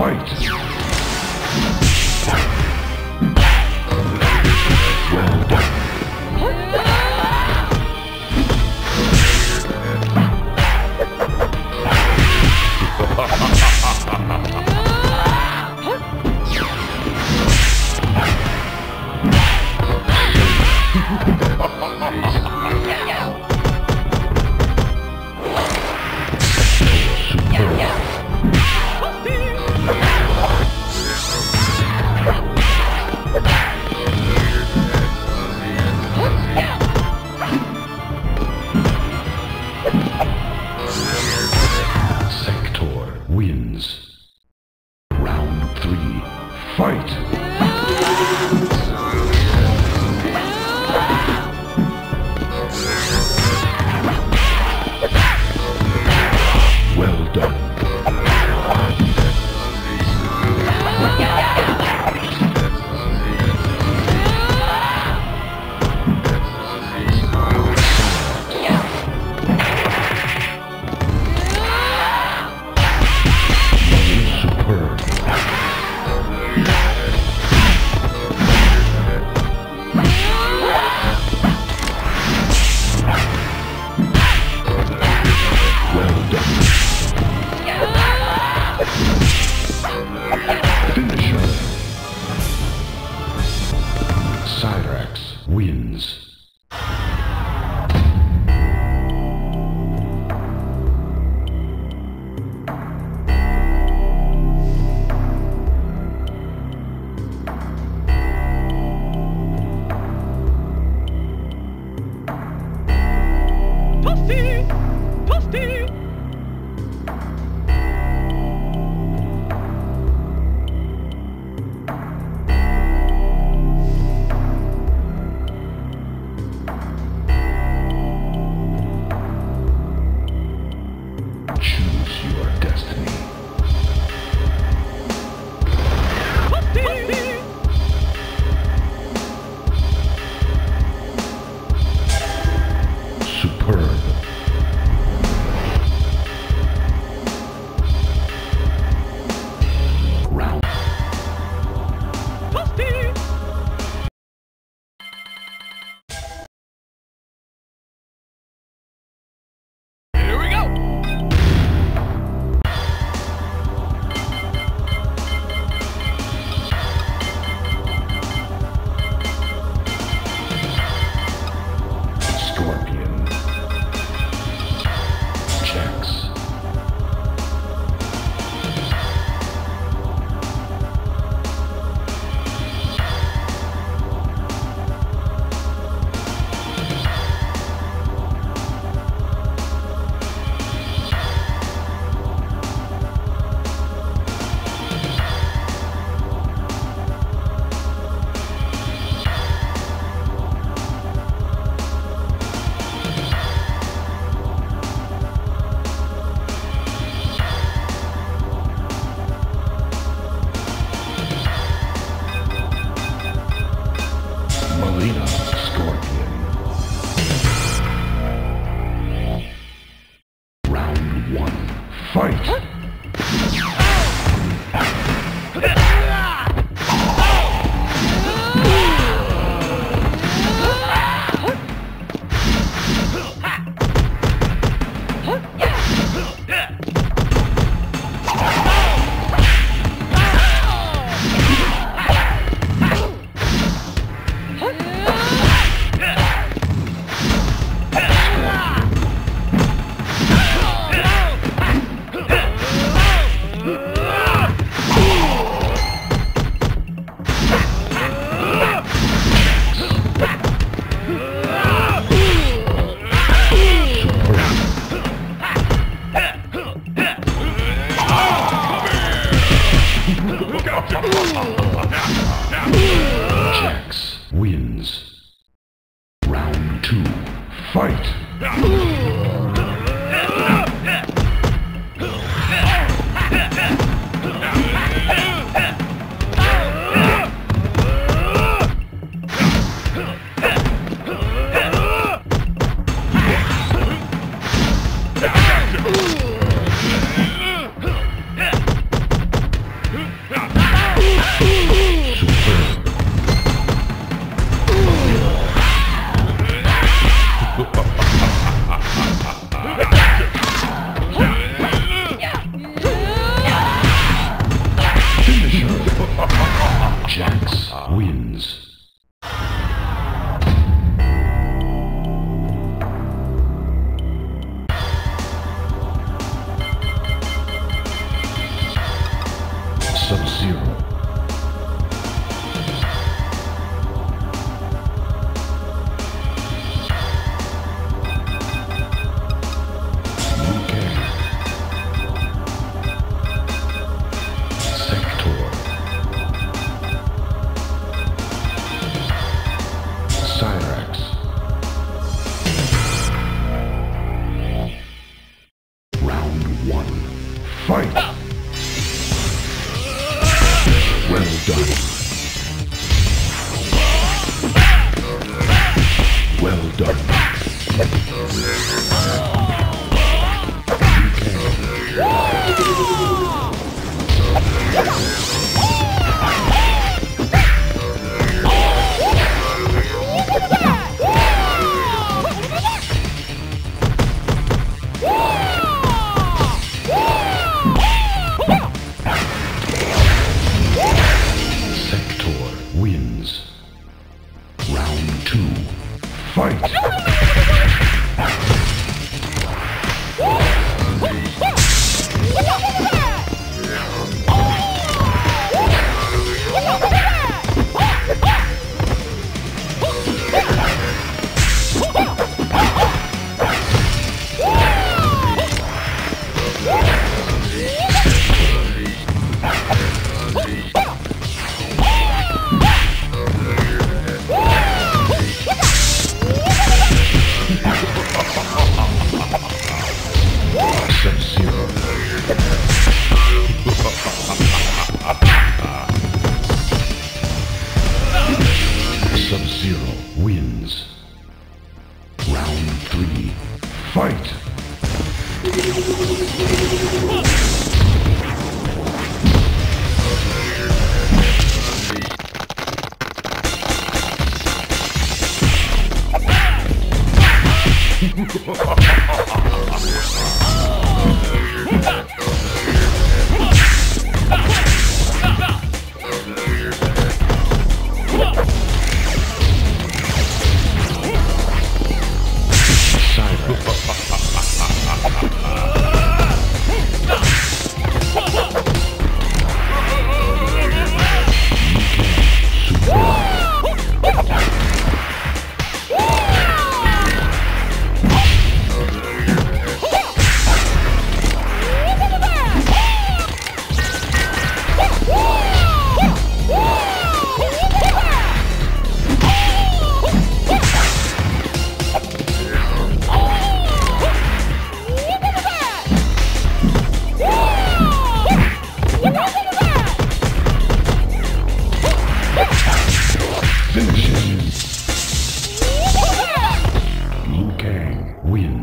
Fight! Well done. Fight! Wins. Selena Yeah. Brasil.